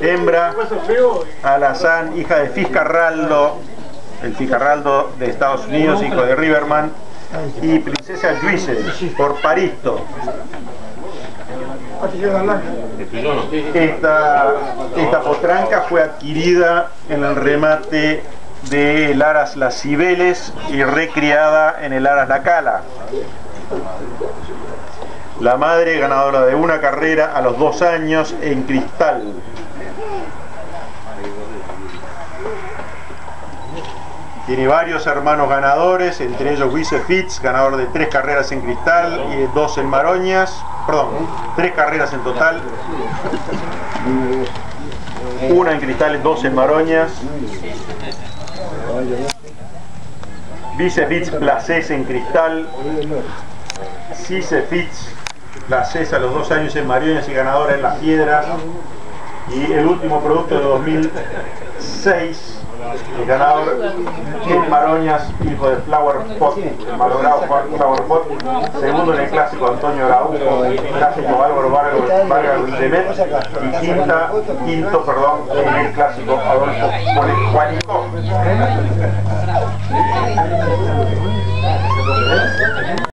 Hembra, Alazán, hija de Fiscarraldo, el Fiscarraldo de Estados Unidos, hijo de Riverman, y Princesa Juice por Paristo. Esta, esta potranca fue adquirida en el remate de Aras Las Cibeles y recriada en el Aras La Cala. La madre ganadora de una carrera a los dos años en cristal. Tiene varios hermanos ganadores, entre ellos Wiese Fitz, ganador de tres carreras en cristal y dos en maroñas. Perdón, tres carreras en total. Una en cristal dos en maroñas. Vice Fitz Placés en cristal. Cise Fitz Placés a los dos años en maroñas y ganadora en las piedras. Y el último producto de 2006 el ganador en Maroñas, hijo de Flower Pot, el malogrado Flower Pot, segundo en el clásico Antonio Araujo, clásico Álvaro Vargas, Vargas de Met, y quinto perdón, en el clásico Adolfo Juanico.